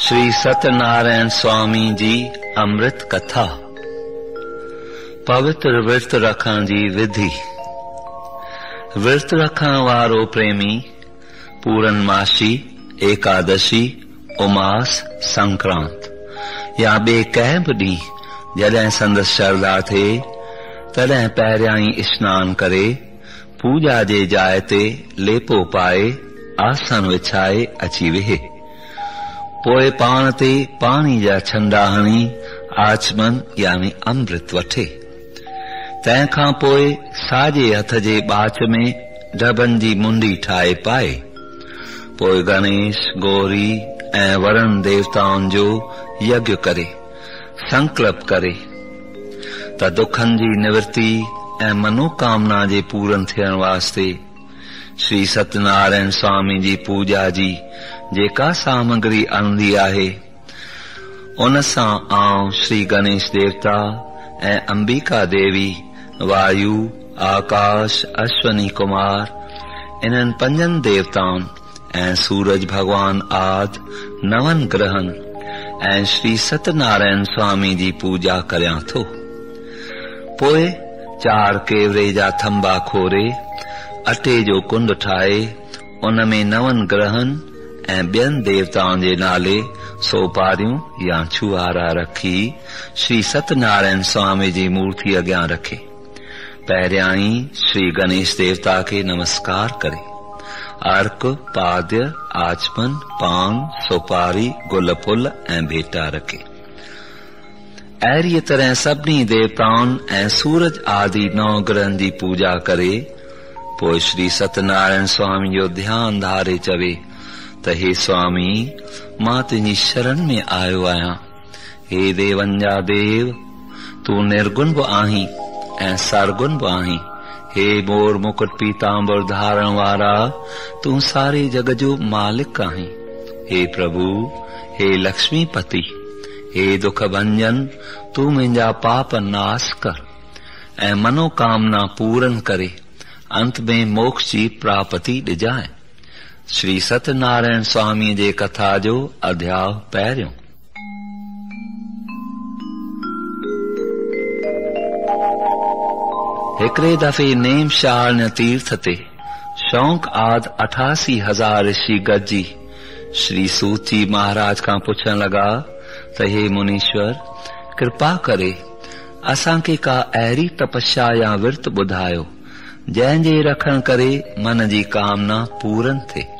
श्री सत्यनारायण स्वामी जी अमृत कथा। पवित्र विर्त रखण जी विधि। विर्त रखण वारो प्रेमी पूरनमासी एकादशी, उमास, संक्रांत। या ॿिए कंहिं बि ॾींहुं जॾहिं श्रद्धा थिए तॾहिं पहिरियाँ स्नान करे, पूजा जे जाइ ते लेपो पाए, आसन विछाए अची वेहे। पोइ पाण ते पाणी जा छंडा हणी, आचमन यानी अमृत वठे। तंहिंखां पोइ साॼे हथ जे ॿाच में ढबनि जी मुंडी ठाहे पाए। पोइ गणेश, गौरी ऐं वरुण देवताउनि जो यज्ञ करे, संकल्प करे। त दुखनि जी निवृत्ति ऐं मनोकामना जे पूरन थियण वास्ते श्री सत्यनारायण स्वामी जी पूजा जी जेका सामग्री आणंदी आहे, उन सां आउं श्री गणेश देवता ऐं अंबिका देवी, वायु, आकाश, अश्वनी कुमार, इन्हनि पंजनि देवताउनि ऐं सूरज भगवान आदि नवनि ग्रहनि ऐं श्री सत्यनारायण स्वामी जी पूजा करियाँ थो। पोइ चार केवरे जा थंबा खोरे, अटे जो कुंड ठाहे, उन में नवनि ग्रहनि ऐं देवताउनि जे नाले सोपारियूं या छुआरा रखी श्री सत्यनारायण स्वामी जी मूर्ति अॻियाँ रखे पहिरियाँ श्री गणेश देवता खे नमस्कार करे अर्क पाद्य आचमन पान सोपारी गुल फुल ऐं भेटा रखे अहिड़ीअ तरह सभिनी देवताउनि ऐं सूरज आदि नव ग्रहनि जी पूजा करे श्री सत्यनारायण स्वामी जो ध्यानु धारे चवे हे स्वामी, माँ तुंहिंजी शरण में आयो आहियाँ हे देवन जा देव, तूं निर्गुण बि आहीं ऐं सरगुण बि आहीं। हे मोर मुकुट पीतांबर धारण वारा, तूं सारे जग जो मालिक आहीं। हे प्रभु, हे लक्ष्मीपति, हे दुख भंजन, तूं मुंहिंजा पाप नाश कर ऐं मनोकामना पूरन करे, अंत में मोक्ष जी प्राप्ति ॾिजाए श्री सत्यनारायण स्वामी जे कथा जो अध्याय पहिरियों। हिकिड़े दफ़े नेम शारण तीर्थ ते शौंक आद अठासी हज़ार ऋषि गॾिजी श्री सूची महाराज खां पुछण लॻा त हे मुनीश्वर, कृपा करे, असांखे का अहिड़ी तपस्या या विर्त ॿुधायो जंहिं जे रखण करे मन जी कामना पूरन थिए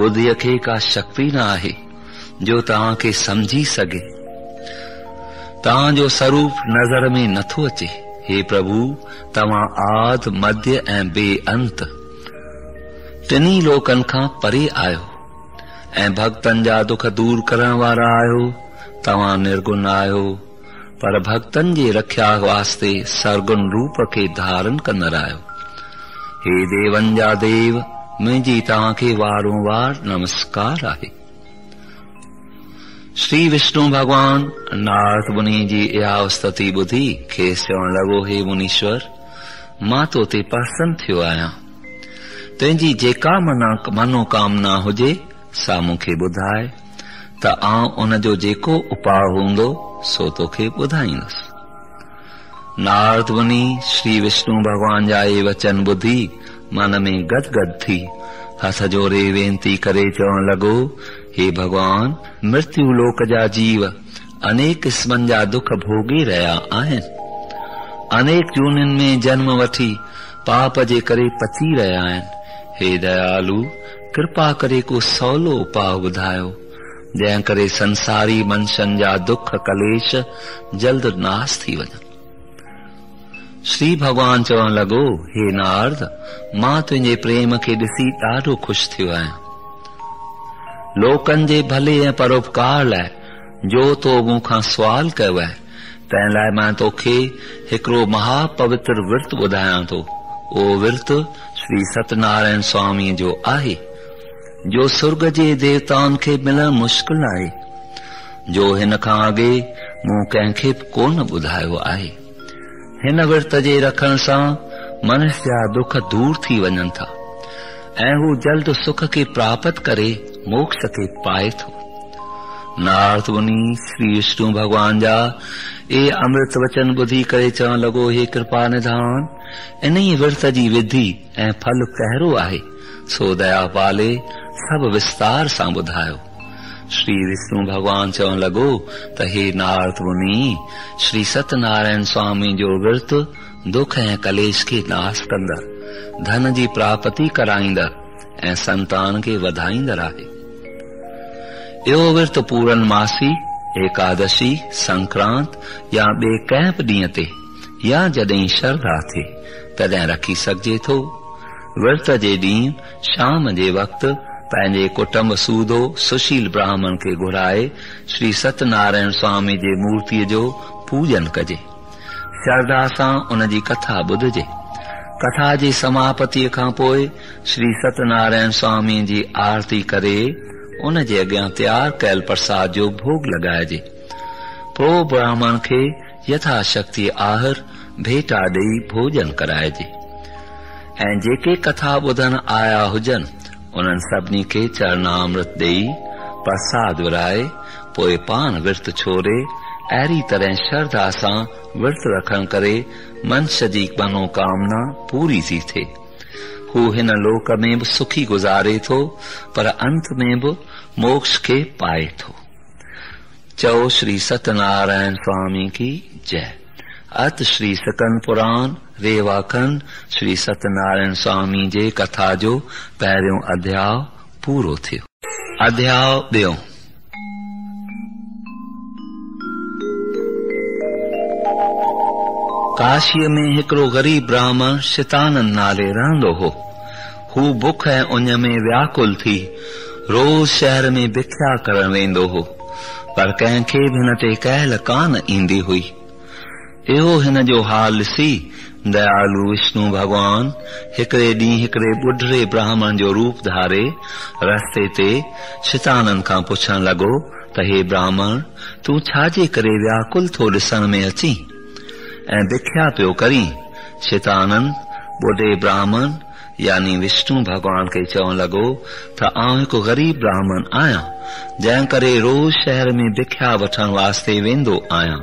ॿुधीअ खे का शक्ति न आहे, जो तव्हां खे समझी सघे तव्हां जो स्वरूप नज़र में नथो अचे। हे प्रभु, तव्हां आद, मध्य, ऐं बे अंत। टिनी लोकनि खां परे आहियो ऐं भक्तनि जा दुख दूर करण वारा आहियो तव्हां निर्गुण आहियो पर भक्तनि जे रखिया वास्ते सरगुण रूप खे धारण कंदड़ आहियो हे देवन जा देव मुंहिंजी तव्हांखे वारो वार, नमस्कार आहे। श्री विष्णु भगवान नारद मुनि जी इहा स्तुति ॿुधी खेसि चवण लॻो हे मुनीश्वर। माँ तो प्रसन्न थियो आहियाँ तुंहिंजी जेका मनोकामना हुजे, सा मूंखे ॿुधाए त आउं जो जेको उपाउ हूंदो, सो तोखे ॿुधाईंदुसि नारद मुनि, श्री विष्णु भगवान जा वचन ॿुधी मन में गदगद थी। हथ जोड़े वेनती करे चवण लॻो हे भगवान, मृत्यु लोक जा जीव, अनेक क़िस्मनि जा दुख भोगे रहिया आहिनि। अनेक जूनियुनि में जन्म वठी, पाप जे करे पची रहिया आहिनि। हे दयालु, कृपा करे को सवलो उपाउ ॿुधायो। जंहिं करे संसारी मनुष्यनि जा दुख कलेश जल्द नास थी वञनि। श्री भगवान चवण लॻो हे नारद माँ तुंहिंजे प्रेम खे ॾिसी ॾाढो ख़ुशि थियो आहियाँ लोकनि जे भले ऐं परोपकार लाइ जो तो मूंखां सुवाल कयो आहे तंहिं लाइ माँ तोखे हिकिड़ो महापवित्र विर्त ॿुधायां थो उहो विर्त श्री सत्यनारायण स्वामी जो आहे जो सुर्ग जे देवताउनि खे मिलणु मुश्किल आहे जो हिन खां अॻे मूं कंहिंखे बि कोन ॿुधायो आहे हिन विर्त जे रखण सां मनुष्य जा दुख दूर थी वञनि था। ऐं हू जल्द सुख खे प्राप्त करे मोक्ष खे पाए थो। नारद मुनि, श्री विष्णु भगवान जा, ए अमृत वचन ॿुधी करे चवण लॻो, हे कृपा निधान इन ई विर्त जी विधि ऐं फल कहिड़ो आहे। सो दया पाले सभु विस्तार सां ॿुधायो। श्री विष्णु भगवान चवण लॻो त हे नारद मुनि। श्री सत्यनारायण स्वामी जो विर्त, दुख ऐं कलेश खे नाश कंदड़ धन जी प्राप्ति कराईंदड़ ऐं संतान खे वधाईंदड़ आहे इहो विर्त पूरनमासी एकादशी, संक्रांत, या ॿिए कंहिं बि ॾींहं ते, या जॾहिं श्रद्धा थिए तॾहिं रखी सघिजे थो। विर्त जे ॾींहुं शाम जे वक़्तु पंहिंजे कुटुंब सूदो सुशील ब्राह्मण खे घुराए, श्री सत्यनारायण स्वामी जे मूर्तीअ जो पूजन कजे। श्रद्धा सां उन जी कथा ॿुधजे। कथा जी समापतीअ खां पोइ श्री सत्यनारायण स्वामी जी आरती करे उन जे अॻियाँ तयार कयल प्रसाद जो भोग लॻाइजे। प्रो ब्राह्मण खे यथाशक्ति आहर भेटा ॾेई भोजन कराइजे। ऐं जेके कथा ॿुधण आया हुजनि उन्हनि सभिनी खे चरणामृत ॾेई, प्रसाद विराए पोइ पान विर्त छोड़े अहिड़ी तरह श्रद्धा सां विर्त रखण करे मनुष्य जी मनोकामना पूरी थी थिए। हू हिन लोक में बि सुखी गुज़ारे थो, पर अंत में बि मोक्ष खे पाए थो। चओ श्री सत्यनारायण स्वामी की जय। अत श्री सकन पुराण रेवाखंड श्री सत्यनारायण स्वामी जे कथा जो पहिरियों अध्याय पूरो थियो। अध्याय ॿियो। काशीअ में हिकिड़ो ग़रीब ब्राह्मण शितानंद नाले रहंदो हो। हू बुख ऐं उञ में व्याकुल थी रोज़ शहर में भिख्या करण वेंदो हो, पर कंहिंखे बि ते कहल कान ईंदी हुई। इहो हिन जो हाल ॾिसी दयालु विष्णु भगवान, हिकिड़े ॾींहुं हिकिड़े ॿुढड़े ब्राह्मण जो रूप धारे, रस्ते ते शितानंद खां पुछण लॻो त हे ब्राह्मण, तूं छाजे करे व्याकुल थो ॾिसण में अची? ऐं भिख्या पियो करीं। शितानंद ॿुढे ब्राह्मण, यानी विष्णु भगवान खे चवण लॻो त आउं हिकु ग़रीब ब्राह्मण आहियाँ, जंहिं करे रोज़ शहर में भिख्या वठण वास्ते वेंदो आहियाँ।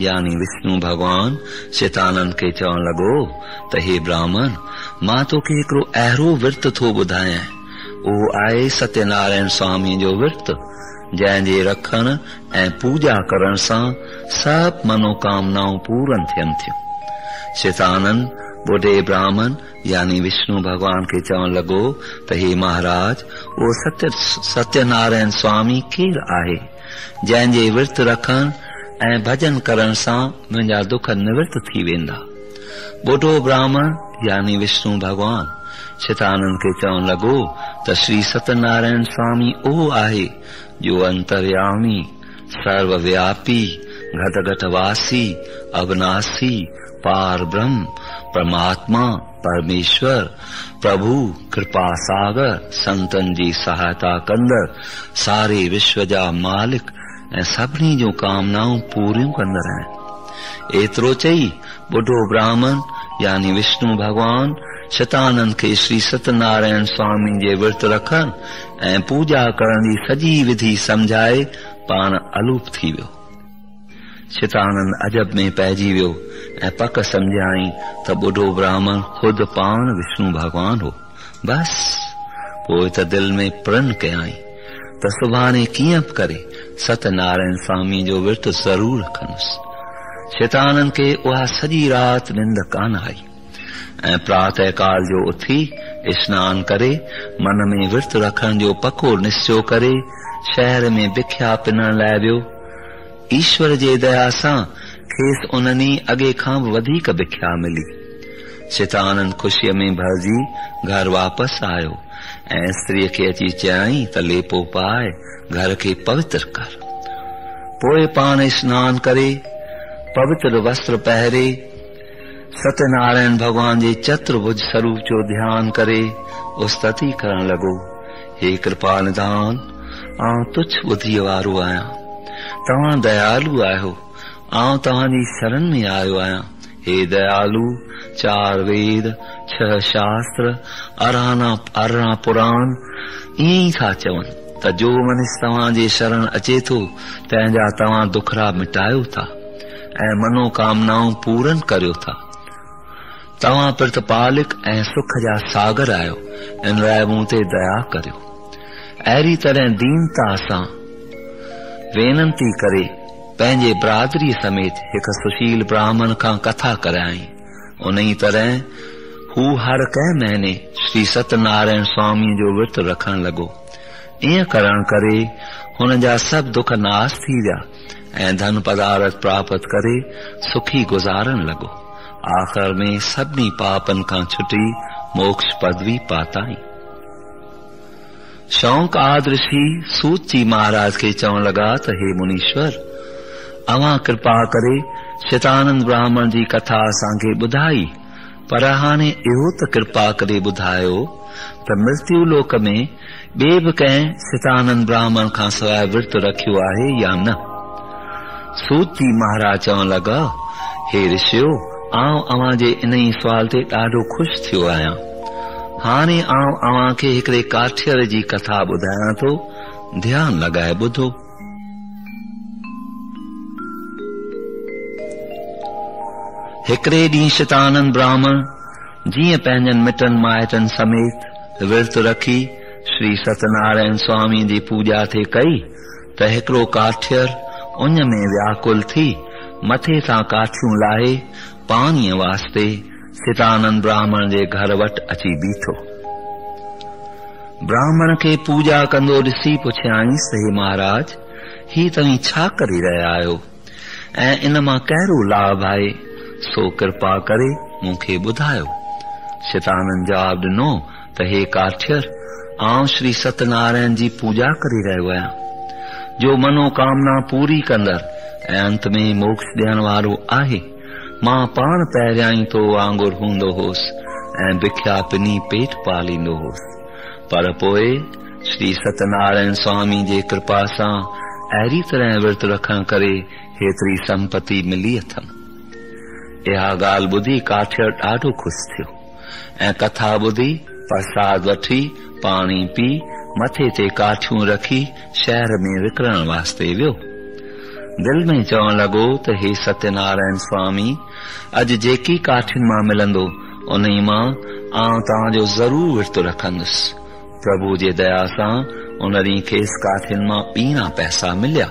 यानी विष्णु भगवान शितानंद के चवण लॻो त हे ब्राह्मण माँ तोखे हिकिड़ो अहिड़ो विर्त थो ॿुधायां उहो आहे सत्यनारायण स्वामी जो विर्त जंहिं जे रखण ऐं पूजा करण सां सभु मनोकामनाऊं पूरन थियनि थियूं। शितानंद ॿुढे ब्राह्मण, यानी विष्णु भगवान खे चवण लॻो त हे महाराज उहो सत्य, सत्यनारायण स्वामी केरु आहे? जंहिं जे विर्त रखण ऐं भजन करण सां मुंहिंजा दुख निवृत थी वेंदा। ॿुढो ब्राह्मण, यानी विष्णु भगवान शितानंद खे चवण लॻो त श्री सत्यनारायण स्वामी उहो आहे जो अंतर्यामी, सर्वव्यापी घट घट वासी अविनाशी, पार ब्रह्म, परमात्मा, परमेश्वर, प्रभु कृपा सागर संतन जी सहायता कंदड़, सारे विश्व जा मालिक ऐं सभिनी जूं पूरियूं कंदड़ आहिनि एतिरो चई ॿुढो ब्राह्मण, यानी विष्णु भगवान, शतानंद खे श्री सत्यनारायण स्वामी जे विर्त रखण ऐं पूजा करण जी सॼी विधि समझाए, पाण अलूप थी वियो। शतानंद अजब में पइजी वियो, ऐं पक सम्झाई त ॿुढो ब्राह्मण ख़ुदि पाण विष्णु भगवान हो। बस त दिल में प्रण कयाई। त सुभाणे कीअं बि करे, सत्यनारायण स्वामी जो विर्त ज़रूर रखंदुसि। शैताननि खे उहा सॼी राति निंड कान आई। ऐं प्रातः काल जो उथी स्नान करे, मन में विर्त रखण जो पको निश्चो करे, शहर में बिख्या पिनण लाइ वियो। ईश्वर जे दया सां खेसि उन्हनि अॻे खां बि वधीक बिख्या मिली। शैताननि ख़ुशीअ में भरिजी घर वापसि आयो। ऐं स्त्रीअ खे अची चयाई त लेपो पाए, घर खे पवित्र कर। पोइ पाण स्नान करे, पवित्र वस्त्र पहिरे, सत्यनारायण भगवान जे चतुर्भुज स्वरूप जो ध्यान करे, उस्तति करण लॻो हे कृपा निदान आउं ॿुधीअ वारो आहियाँ। तव्हां दयालु आहियो। आउं शरण में आयो आहियाँ। हे दयालु चार वेद छह शास्त्र अरिड़हं अरिड़हं पुराण ईअं ई चवनि त जो मनुष्य तव्हांजे शरण अचे थो तंहिंजा तव्हां दुखड़ा मिटायो था ऐं मनोकामनाऊं पूरन करियो था तव्हां प्रतिपालिक ऐं सुख जा सागर आहियो इन लाइ ते दया करियो अहिड़ी तरह दीनता सां वेनती करे पंहिंजे बरादरी समेत हिकु सुशील ब्राह्मण खां कथा कराई। उन तरह हू हर कंहिं महीने श्री सत्यनारायण स्वामी जो विर्त रखण लॻो ईअं करण करे हुन जा सभु दुख नाश थी विया धन पदार्थ प्राप्त करे सुखी गुज़ारण लॻो आख़िर में सभिनी पापनि खां छुटी मोक्ष पदवी पाताई। शौंक आदृशी जी महाराज खे चवण लॻा त, हे मुनीश्वर अवां कृपा करे, शतानंद ब्राह्मण जी कथा असांखे ॿुधाई पर हाणे इहो त कृपा करे ॿुधायो त मृत्यु लोक में बि कंहिं शतानंद ब्राह्मण खां सवाइ विर्त रखियो आहे या न? सूत महाराज चवण लॻा हे ऋषियो आउं अव्हां इन ई सुवाल ते ॾाढो खु़शि थियो आहियाँ। हाणे आउं अव्हां खे काठियर जी कथा ॿुधायां थो, ध्यानु लॻाए ॿुधो। हिकिड़े ॾींहुं शतानंद ब्राह्मण, जीअं पंहिंजनि मिटनि माइटनि समेत विर्त रखी श्री सत्यनारायण स्वामी जी पूजा थे कई, त हिकिड़ो काठियर उन में व्याकुल थी मथे सां काठियूं लाहे पाणीअ वास्ते सितानंद ब्राह्मण जे घर वटि अची बीठो। ब्राह्मण खे पूजा कंदो ॾिसी पुछियाईंसि हे महाराज ही तव्हीं छा करे रहिया आहियो? ऐं इन माँ लाभ आहे? सो कृपा करे, मूंखे ॿुधायो शतानंद जवाब ॾिनो, त हे काठियर आउं श्री सत्यनारायण जी पूजा करे रहियो आहियाँ। जो मनोकामना पूरी कंदड़, ऐं अंत में मोक्ष ॾियण वारो आहे, माँ पाण पहिरियाँ ई तो वांगुरु हूंदो होसि, ऐं बिख्या पिनी पेट पालींदो होसि। पर पोइ, श्री सत्यनारायण स्वामी जे कृपा सां, अहिड़ी तरह विर्त रखण करे, हेतिरी संपत्ति मिली अथमि। ॻाल्हि ॿुधी काठियर ॾाढो खु़शि थियो। ऐं कथा ॿुधी प्रसाद वठी, पाणी पी, मथे ते काठियूं रखी, शहर में विकिरण वास्ते वियो। दिल में चवण लॻो त हे सत्यनारायण स्वामी, अॼु जेकी काठियुनि माँ मिलंदो, उन माँ आउं तव्हांजो ज़रूर विर्त रखंदुसि। प्रभु जे दया सां उन खेसि काठियुनि माँ ॿीणा पैसा मिलिया।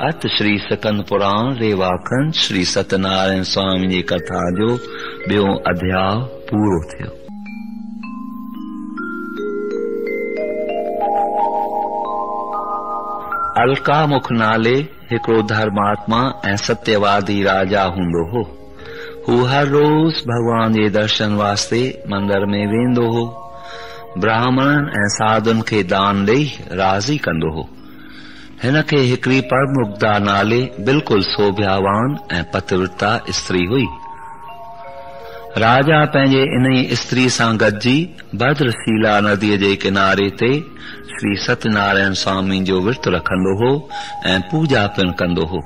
अत श्री सकंद पुराण रेवाखंड श्री सत्यनारायण स्वामी जी कथा जो ॿियो अध्याय पूरो थियो। अलकामुख नाले हिकिड़ो धर्मात्मा ऐं सत्यवादी राजा हूंदो हो। हू हर रोज़ भगवान जे दर्शन वास्ते मंदर में वेंदो हो। ब्राह्मण ऐं साधुनि खे दान ॾेई राज़ी कंदो हो। हिन खे हिकिड़ी परमुग्धा नाले बिल्कुल सोभ्यावान ऐं पतिव्रता स्त्री हुई। राजा पंहिंजे इन स्त्री सां गॾिजी भद्रशीला नदीअ जे किनारे ते श्री सत्यनारायण स्वामी जो विर्त रखंदो हो ऐं पूजा पिणु कंदो हो।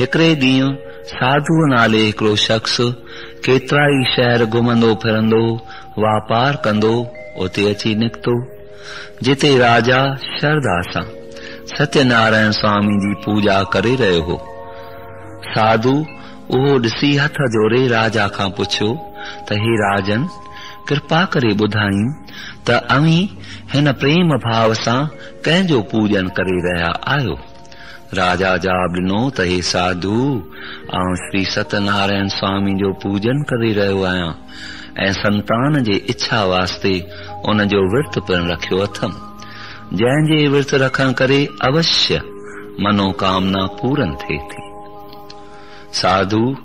हिकिड़े ॾींहुं नाले हिकिड़ो शख़्स केतिरा ई शहर घुमंदो फिरंदो, वापार कंदो, उते अची निकितो, जिते राजा श्रद्धा सां सत्यनारायण स्वामी जी पूजा करे रहियो हो। साधू उहो ॾिसी हथ जोड़े राजा खां पुछियो त हे राजन, कृपा करे ॿुधायूं त हिन प्रेम भाव सां कंहिंजो पूजन करे रहिया आहियो। राजा जवाब ॾिनो, त साधू श्री सत्यनारायण स्वामी जो पूजन करे रहियो आहियाँ संतान जे इच्छा वास्ते उन जो विर्त पिणु रखियो अथमि। जंहिं जे विर्त रखण करे अवश्य मनोकामना पूरन थे थी। साधू,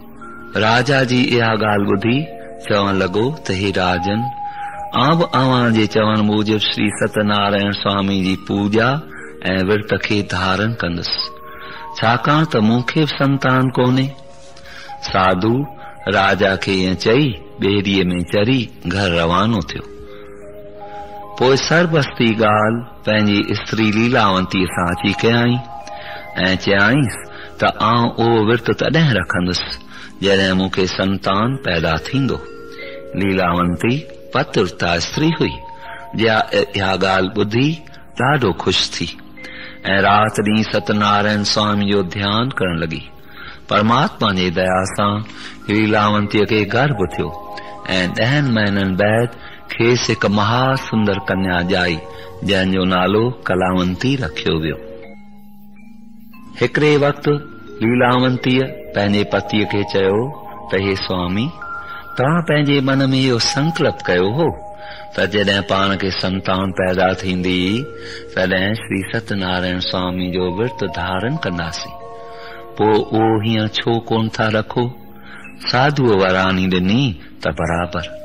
राजा जी इहा ॻाल्हि ॿुधी, चवण लॻो त हे राजन, आब अव्हां जे चवण मूजिब श्री सत्यनारायण स्वामी जी पूजा ऐं विर्त खे धारण कंदुसि। छाकाणि त संतान कोन्हे। साधू, राजा खे ईअं चई, ॿेड़ीअ में चढ़ी घर रवानो थियो। पोइ सरबस्ती ॻाल्हि पंहिंजी स्त्री लीलावंतीअ सां अची कयाई। ऐं चयाईंसि त आउं उहो विर्त तॾहिं रखंदुसि, जॾहिं मूंखे संतान पैदा थींदो। लीलावंती पतिव्रता स्त्री हुई जा इहा ॻाल्हि ॿुधी ॾाढो ख़ुशि थी। ऐं राति ॾींहुं सत्यनारायण स्वामी जो ध्यानु करण लॻी। परमात्मा जी दया सां लीलावंतीअ खे गर्भ थियो, ऐं ॾहनि महीननि बैदि खेसि हिकु महासुंदर कन्या ॼाई जंहिंजो नालो कलावंती रखियो वियो। हिकिड़े वक़्तु लीलावंतीअ पंहिंजे पतीअ खे चयो त स्वामी, तव्हां पंहिंजे मन में इहो संकल्प कयो हो त जॾहिं पाण संतान पैदा थींदी, तॾहिं श्री सत्यनारायण स्वामी जो विर्त धारण कंदासीं। पोइ उहो हीअं छो कोन था रखो? साधूअ वरानी ॾिनी त बराबर।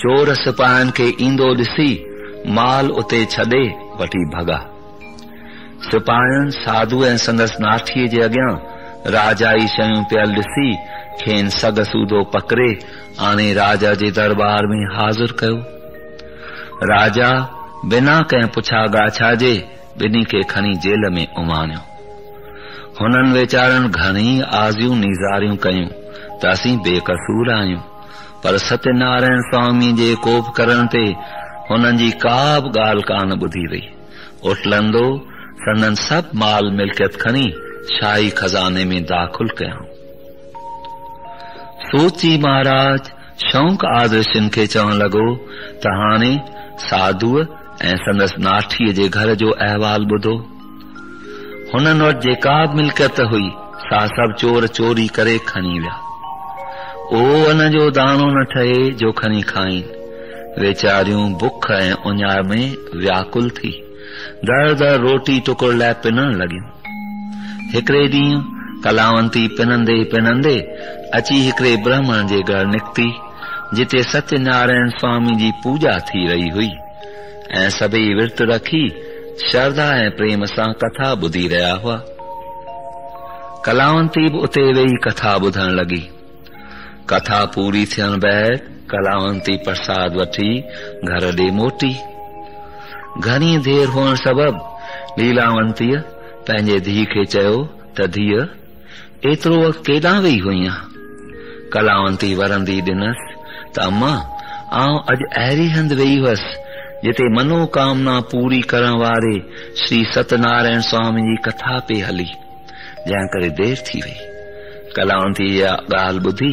चोर सिपाहियुनि खे ईंदो ॾिसी माल उते छॾे वठी भॻा सिपाहियुनि साधू ऐं संदसि नाठीअ जे अॻियाँ, राजा जी शयूं पियल ॾिसी, खेनि सग सूदो पकड़े, आणे राजा जे दरबार में हाज़िर कयो। राजा बिना कंहिं पुछा ॻाछा जे ॿिन्ही खे खणी जेल में उमानियो हुननि वीचारनि घणेई आज़ियूं नीज़ारियूं कयूं, त असीं बेकसूर आहियूं। पर सत्यनारायण स्वामी जे कोप करण ते हुननि जी का बि ॻाल्हि कान ॿुधी वई। उटलंदो संदन सभु माल मिल्कियत खणी शाही खज़ाने में दाख़िल कयाऊं। सोची महाराज, शौक़ आदर्शन खे चवण लॻो त हाणे साधूअ ऐं संदसि नाठीअ जे घर जो अहवाल ॿुधो। हुननि वटि मिल्कियत हुई, सा सभु चोर चोरी करे खणी विया। ओ अन जो दाणो न ठहे, जो खणी खाइनि वेचारियूं बुख ऐं उञार में व्याकुल थी। दर दर रोटी टुकुर लाइ पिनण लॻियूं हिकिड़े ॾींहुं कलावंती पिनंदे पिनंदे अची हिकिड़े ब्राह्मण जे घर निकिती, जिते सत्यनारायण स्वामी जी पूजा थी रही हुई। ऐं सभई विर्त रखी, श्रद्धा ऐं प्रेम सां कथा ॿुधी रहिया हुआ। कलावंती बि उते वेही कथा ॿुधण लॻी कथा पूरी थियण बैदि कलावंती प्रसाद वठी घर ॾे मोटी। घणी देर हुअण सबबि लीलावंतीअ पंहिंजे धीउ खे चयो त धीअ एतिरो केॾां वेही हुईं कलावंती वरंदी ॾिनसि त अम्मा आउं अॼु अहिड़ी हंधि वेही हुअसि, जिते मनोकामना पूरी करण वारे श्री सत्यनारायण स्वामी जी कथा पे हली, जंहिं करे देर थी वई। कलावंती इहा ॻाल्हि ॿुधी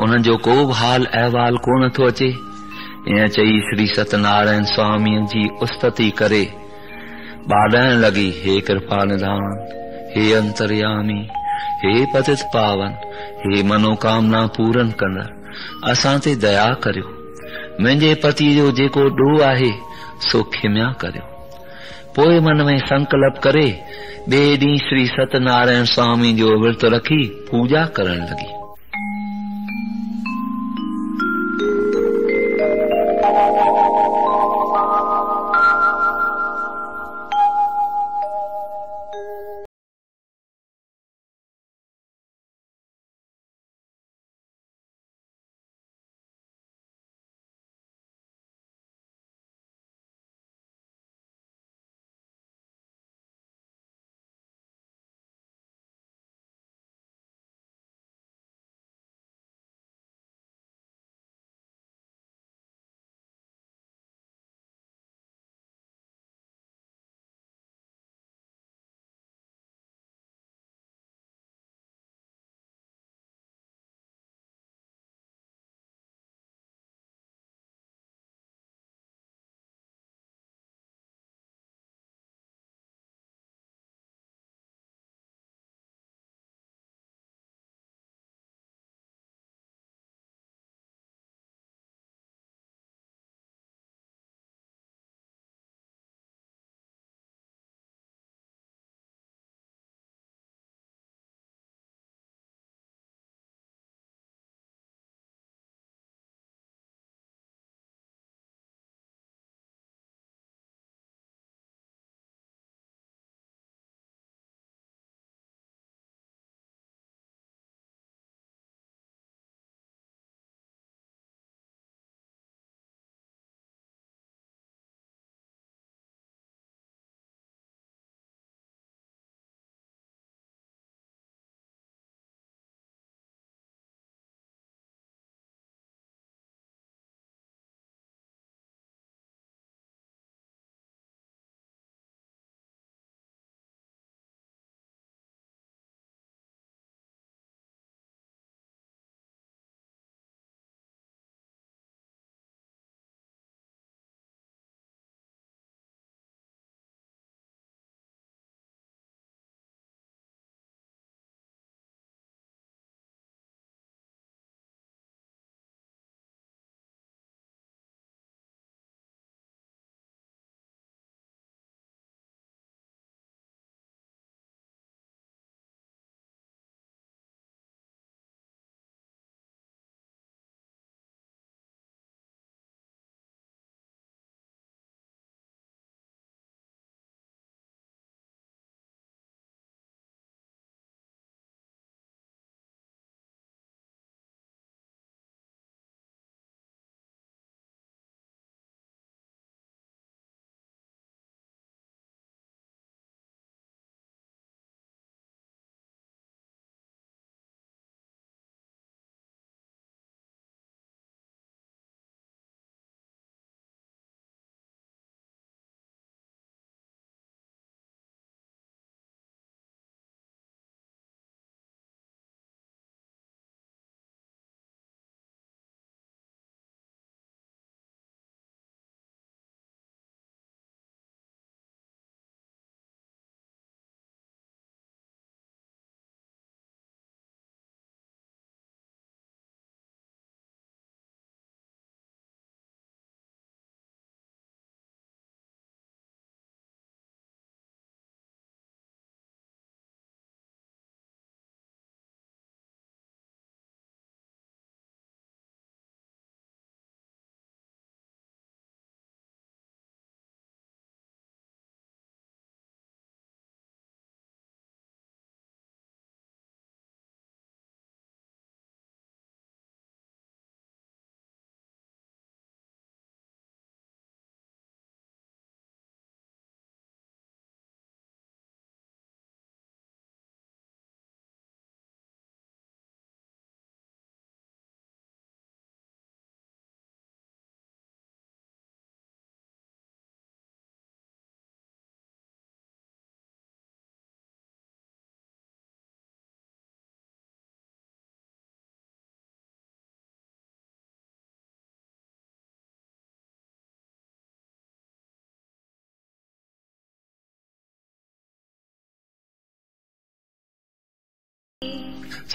उन्हनि जो को बि हाल अहवाल कोन थो अचे? ईअं चई श्री सत्यनारायण स्वामीअ जी उस्तति करे। ॿाॾाइण लॻी हे कृपा निधान हे अंतर्यामी, हे पतित पावन, हे मनोकामना पूरन कंदड़ असां ते दया करियो। मुंहिंजे पति जो जेको ॾोह आहे, सो खिमिया करियो। पोइ मन में संकल्प करे, ॿिए ॾींहुं श्री सत्यनारायण स्वामी जो विर्त रखी पूजा करण लॻी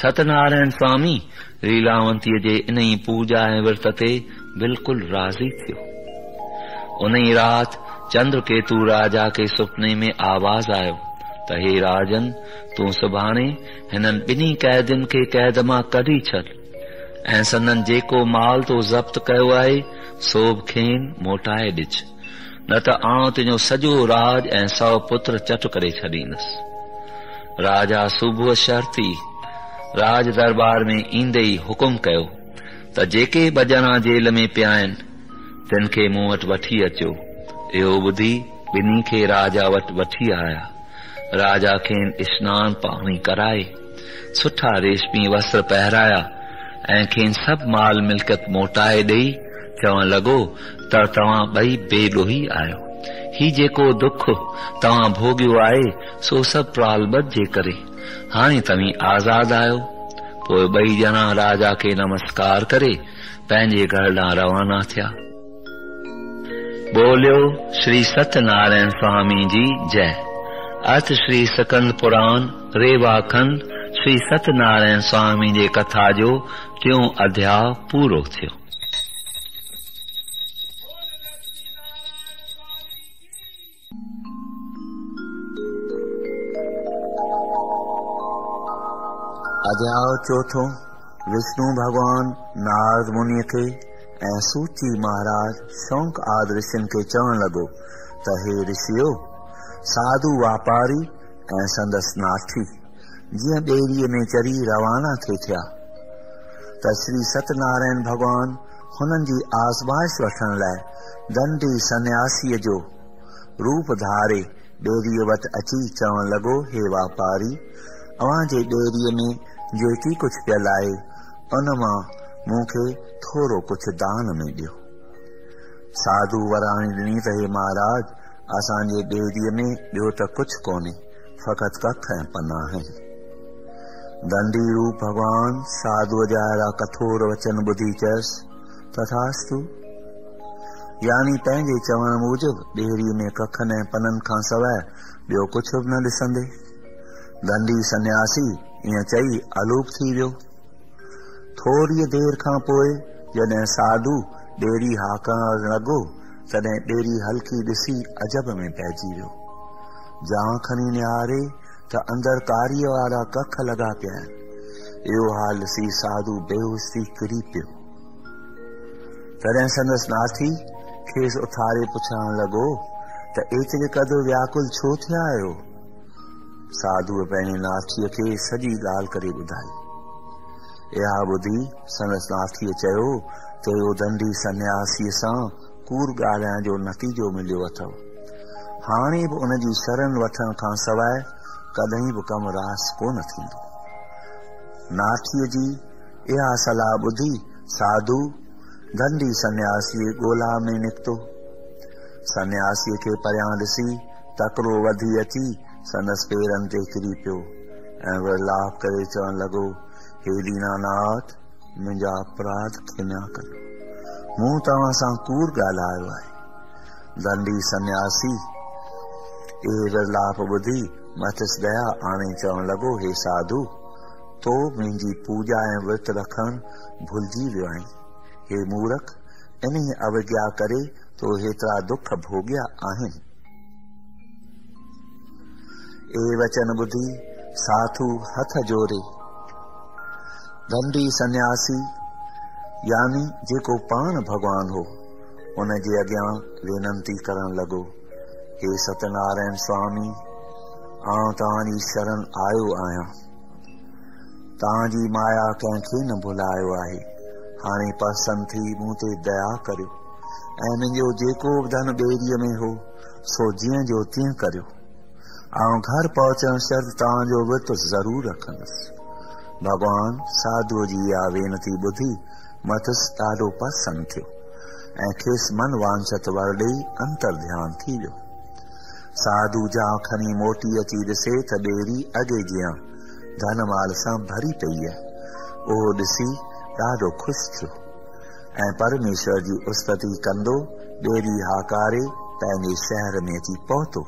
सतनारायण स्वामी लीलावंतीअ जे इन पूजा ऐं विर्त ते बिल्कुल राज़ी थियो उन ई राति चंद्रकेतु राजा खे सुपने में आवाज़ आयो त हे राजन, तूं सुभाणे हिननि ॿिन्ही क़ैदियुनि खे क़ैद माँ कढी छॾ ऐं जेको माल तो ज़ब्त कयो आहे सो बि खेनि मोटाए ॾिज न त आउं तुंहिंजो सॼो राज सौ पुत्र चट करे छॾींदुसि। राजा सुबुह शर्ती राज दरबार में ईंदे ई हुकुम कयो, त जेके जेल में पिया आहिनि तिन खे मूं वटि वठी अचो। इहो ॿुधी ॿिन्ही खे राजा वटि वठी आया। राजा खेनि स्नान पाणी कराए, सुठा रेशमी वस्त्र पहिराया ऐं खेनि माल मिल्कियत मोटाए ॾेई, चवण लॻो त तव्हां ॿई ही जेको दुख, तव्हां भोॻियो आहे, सो सभु प्रालबत जे करे। हाणे तव्हीं आज़ाद आहियो पोइ ॿई ॼणा राजा खे नमस्कार करे, पंहिंजे घर ॾांहुं रवाना थिया। बोलियो, श्री सत्यनारायण स्वामी जी जय। अर्थ श्री सकंद पुराण, रेवा खंड, श्री सत्यनारायण स्वामी जे कथा जो टियों अध्याय पूरो थियो। अध्याय चौथो विष्णु भगवान नारद मुनि खे ऐं सूची महाराज शौंक आदि ऋषियुनि खे चवण लॻो त हे ऋषियो, साधु वापारी ऐं संदसि नाठी, जीअं ॿेड़ीअ में चढ़ी रवाना थे थिया। त श्री सत्यनारायण भगवान हुननि जी आज़माइश वठण लाइ दंडी सन्यासीअ जो रूप धारे ॿेड़ीअ वटि अची चवण लॻो हे वापारी, अव्हां ॿेड़ीअ में जेकी कुछ आहे उन माँ थोरो कुझु दान में ॾियो। साधू वराणी ॾिनी त हे महाराज, असांजे ॿेड़ीअ में ॿियो त कुझु कोन्हे, फ़क़ति कख ऐं पना आहिनि। दंडी रूप भॻवान साधूअ जा कठोर वचन ॿुधी चयसि, तथास्तु, यानी पंहिंजे चवण मूजिबि, ॿेड़ीअ में कखनि ऐं पननि खां सवाइ ॿियो कुझु बि न ॾिसंदे। दंडी सन्यासी ईअं चई अलूप थी वियो। थोरी देर खां पोइ, जॾहिं साधू ॾेरी हाकण लॻो, तॾहिं ॾेरी हल्की ॾिसी अजब में पइजी वियो। जां खणी निहारे त अंदर कारीअ वारा कख लॻा पिया इहो हाल ॾिसी साधू बेहोश थी किरी पियो। तॾहिं संदसि नाथी खेसि उथारे पुछण लॻो, त एतिरे क़दुरु व्याकुल छो थिया आहियो? साधूअ पंहिंजी नाथीअ खे सॼी ॻाल्हि करे ॿुधाई इहा ॿुधी संदसि नाथीअ चयो, त इहो दंडी सन्यासीअ सां कूड़ ॻाल्हाइण जो नतीजो मिलियो अथव हाणे बि उन जी शरण वठण खां सवाइ कॾहिं बि कमु रास कोन थींदो। नाथीअ जी, इहा सलाह ॿुधी साधू दंडी सन्यासीअ ॻोल्हा में निकितो। सन्यासीअ खे परियाँ ॾिसी तकिड़ो वधी अची संदसि पेरनि ते किरी पियो ऐं विरलाप करे चवण लॻो हे दीनानाथ मुंहिंजा अपराध खिमिया कयो मूं तव्हां सां कूड़ ॻाल्हायो आहे दंडी सन्यासी इहे विरलाप ॿुधी मथिस दया आणे चवण लॻो हे साधू तो मुंहिंजी पूजा ऐं विर्त रखण भुलिजी वियो आहीं हे मूर्ख इन अवज्ञा करे तो हेतिरा दुख भोॻिया आहिनि। ए वचन ॿुधी साधू हथ जोड़े दंडी सन्यासी, यानी जेको पाण भॻवान हो उन जे अॻियाँ वेनती करण लॻो हे सत्यनारायण स्वामी, आउं शरण आयो आहियाँ। तव्हांजी माया कंहिंखे न भुलायो आहे। हाणे पसंदि थी मूं ते दया करियो, ऐं मुंहिंजो जेको धन ॿेड़ीअ में हो, सो जीअं जो तीअं करियो। ऐं घर पहुचण शर्त तव्हांजो विर्त ज़रूर रखंदुसि। भॻवान साधूअ जी इहा वेनती ॿुधी मथुसि ॾाढो पसंदि थियो, ऐं खेसि मन वांछत वर ॾेई अंतर ध्यान थी वियो। साधू जा खणी मोटी अची ॾिसे त ॿेड़ी अॻे जीअं धन माल सां भरी पई आहे। उहो ॾिसी ॾाढो ख़ुशि थियो, ऐं परमेश्वर जी उस्तति कंदो ॿेड़ी हाकारे पंहिंजे शहर में अची पहुतो।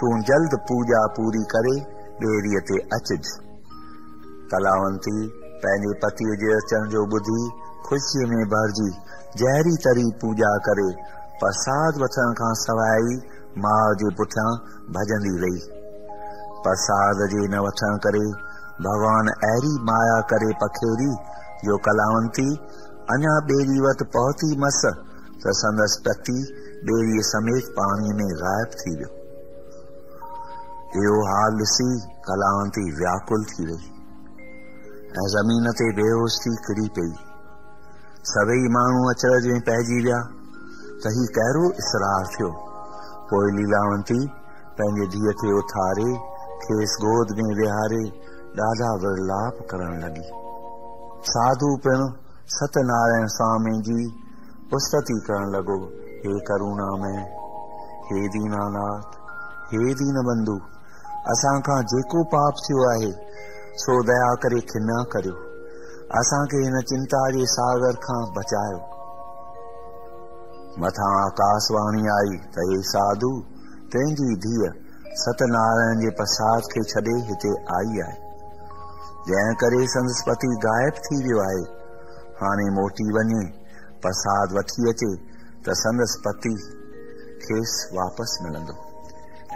तूं जल्द पूजा पूरी करे ॿेड़ीअ ते अचिज। कलावंती पंहिंजे पतीअ जे अचण जो ॿुधी ख़ुशीअ में भरिजी, जहिड़ी तरी पूॼा करे, प्रसाद वठण खां सवाइ माउ जे पुठियाँ भॼंदी रही। प्रसाद जे न वठण करे भॻवान अहिड़ी माया करे पखेरी, जो कलावंती, अञा ॿेड़ी वटि पहुती मस, त संदसि पति ॿेड़ीअ समेत पाणीअ में ग़ाइब थी वियो। इहो हाल ॾिसी कलावंती व्याकुल थी वई ऐं ज़मीन ते बेहोश किरी पई। सभई माण्हू अचरज में पइजी विया। त ही कहिड़ो इसरार थियो। पोइ लीलावंती पंहिंजे धीअ खे उथारे, खेसि गोद में विहारे, ॾाढा विरलाप करण लॻी साधू पिणु सत्यनारायण स्वामी जी उस्तति करण लॻो हे करुणामय हे दीनानाथ, हे दीनबंधु असां खां पाप थियो आहे, सो दया करे खिना करियो। असांखे हिन चिंता जे सागर खां बचायो। मथां आकाशवाणी आई त हे साधू, तुंहिंजी धीअ सत्यनारायण जे प्रसाद खे छॾे हिते आई आहे। जंहिं करे संदसि पति गायब थी वियो आहे, हाणे मोटी वञे, प्रसाद वठी अचे त संदसि पति खेसि वापसि मिलंदो।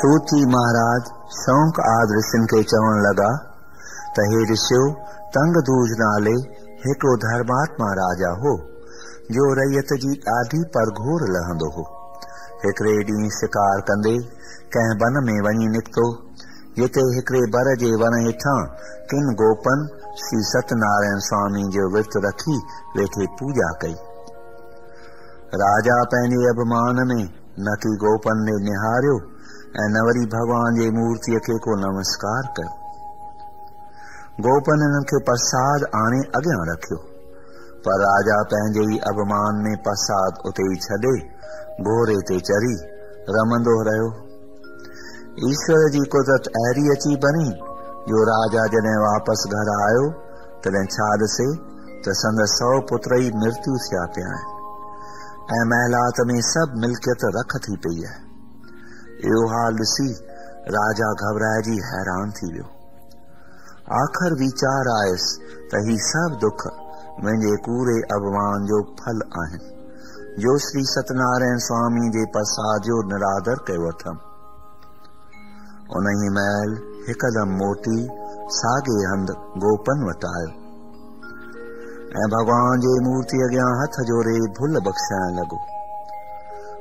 सूची महाराज शौक आद ऋषिन खे चवण लॻा त हे ऋषियो तंग दूज नाले हिकिड़ो धर्मात्मा राजा हो जो रैयत जी ॾाढी परघोर लहंदो हो हिकिड़े ॾींहुं शिकार कंदे कंहिं वन में वञी निकितो जिते हिकिड़े बर जे वन हेठां किन गोपन श्री सत्यनारायण स्वामी जो विर्त रखी वेठे पूजा कई राजा पंहिंजे अभिमान में न की गोपन ने निहारियो ऐं न वरी भॻवान जे मूर्तीअ खे को नमस्कार कयो गोपन हिननि खे प्रसाद आणे अॻियाँ रखियो। पर राजा पंहिंजे ई अभिमान में प्रसाद उते ई छॾे घोड़े ते चढ़ी रमंदो रहियो। ईश्वर जी कुदरत अहिड़ी अची बनी, जो राजा जॾहिं वापसि घर आयो, तॾहिं छा ॾिसे त संदसि सौ पुत्र ई मृत्यु थिया पिया आहिनि ऐं महिलात में सभु मिल्कियत रख थी पई आहे इहो हाल ॾिसी राजा घबराइजी हैरान थी वियो आख़िर वीचार आयुसि त ही सभु दुख मुंहिंजे कूड़े अभिमान जो फल आहिनि। जो श्री सत्यनारायण स्वामी जे प्रसाद जो निरादर कयो अथमि। उन ई महिल हिकदमि मोटी, साॻे हंधि गोपन वटि आयो। ऐं भॻवान जे मूर्ति अॻियाँ हथ जोड़े भुल बख़्शाइण लॻो।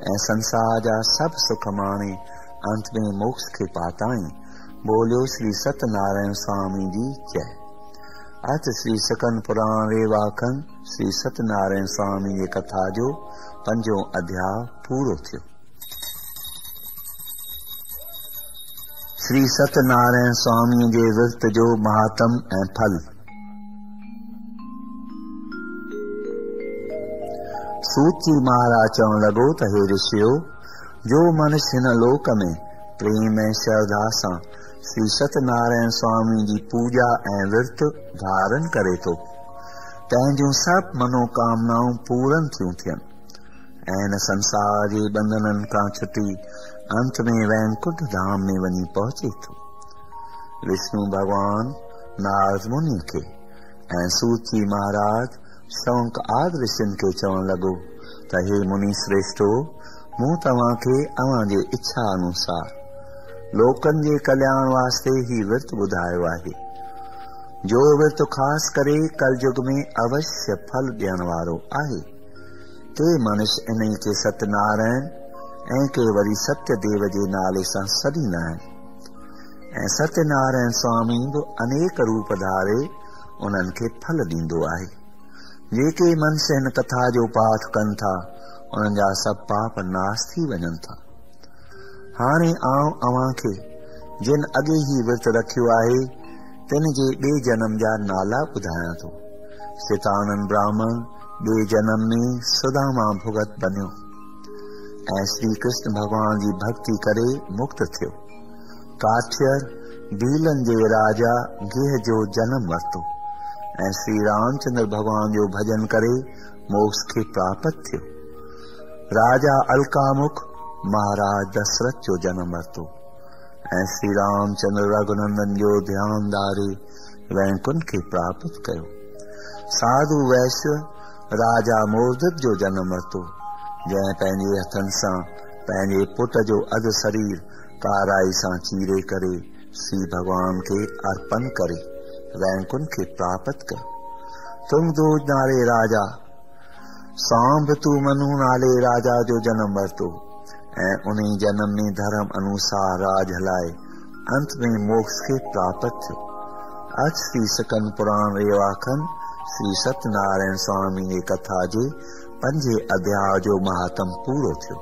संसार जा सभु सुख माणे अंत में मोक्ष खे पाताई बोलियो श्री सत्यनारायण स्वामी जी जय। अथ श्री सकन पुराण रेवाखन श्री सत्यनारायण स्वामी जी कथा जो पंजो अध्याय पूरो थियो। श्री सत्यनारायण स्वामी जे विर्त जो महात्म ऐं फल सूची महाराज चवण लॻो त हे ऋषियो जो मनुष्य हिन लोक में प्रेम ऐं श्रद्धा सां श्री सत्यनारायण स्वामी जी पूजा ऐं विर्त धारण करे थो तंहिंजूं सभु मनोकामनाऊं पूरन थियूं थियनि ऐं हिन संसार जे बंधननि खां छुटी अंत में वैकुंठ धाम में वञी पहुचे थो विष्णु भगवान नारद मुनि खे ऐं सूची महाराज शौक़ ऋषियुनि खे चवण लॻो त हे मुनि श्रेष्ठो, मूं तव्हांखे अव्हांजे इच्छा अनुसार। लोकनि जे कल्याण वास्ते ही विर्त ॿुधायो आहे। जो विर्त ख़ासि करे कलयुग में अवश्य फल ॾियण वारो के मनुष्य इन खे सत्यनारायण, ऐं के वरी सत्यदेव जे नाले सां सॾींदा आहिनि ऐं सत्यनारायण स्वामी बि अनेक रूप धारे उन्हनि खे फल ॾींदो आहे। जेके मनुष्य हिन कथा जो पाठ कन था उन्हनि जा सभु पाप नाश थी वञनि था हाणे आउं अव्हां खे जिन अॻे ई विर्त रखियो आहे तिन जे ॿिए जनम जा नाला ॿुधायां थो सितानंद ब्राह्मण ॿिए जनम में सुदामा भुगत बनियो ऐं श्री कृष्ण भॻवान जी भक्ति करे, मुक्त थियो। काठियर भीलनि जे राजा, गेह जो जनम वरितो श्री रामचंद्र भगवान जो भजन करे, मोक्ष खे प्राप्त राजा अलकामुख, महाराज दशरथ जो जन्म वरितो ऐं श्री रामचंद्र रघुनंदन जो ध्यान धारे वैकुंठ खे प्राप्त कयो साधु वैश्य, राजा मोदत जो जन्म वरितो जंहिं पंहिंजे हथनि सां पंहिंजे पुट जो अधु शरीर काराई सां चीरे करे, श्री भगवान खे अर्पण करे। वैकुंठ प्राप्त कर तुम दो नाले राजा। सांभ तू मनु नाले राजा जो जन्म वरितो ऐं उन जन्म में धर्म अनुसार राज हलाए। अंत में मोक्ष खे प्राप्त थियो अॼु श्री सकन पुराण रेवाखन, श्री सत्यनारायण स्वामी जी कथा जे पंजे अध्याय जो महात्म पूरो थियो।